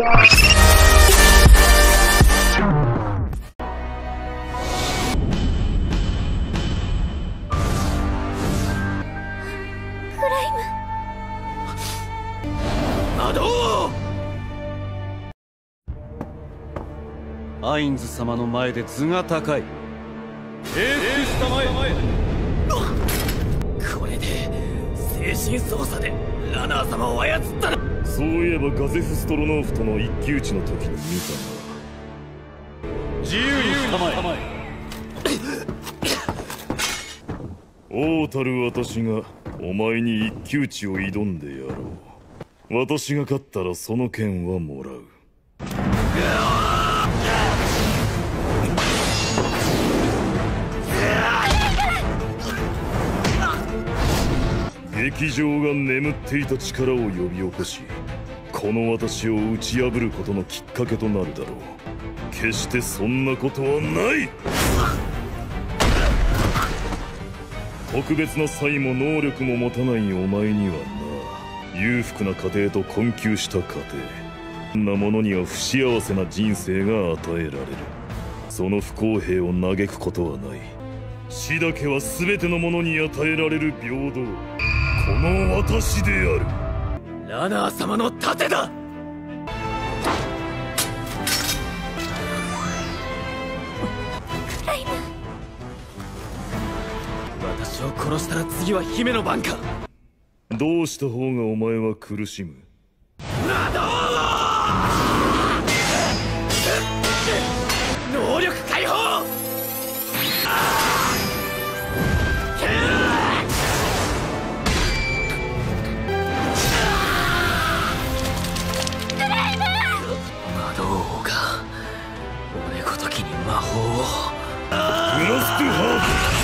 アインズ様の前で頭が高い。エース様へ。これで精神操作でラナー様を操ったなそういえばガゼフストロノーフとの一騎打ちの時に見た。な自由に構え。王たる私がお前に一騎打ちを挑んでやろう。私が勝ったらその剣はもらう。劇場が眠っていた力を呼び起こしこの私を打ち破ることのきっかけとなるだろう。決してそんなことはない。特別な才も能力も持たないお前にはな。裕福な家庭と困窮した家庭。そんなものには不幸せな人生が与えられる。その不公平を嘆くことはない。死だけは全てのものに与えられる平等。この私である。ラナー様の盾だ。私を殺したら次は姫の番か。どうした方がお前は苦しむ？能が俺ごときに魔法を。グラストハー。ブ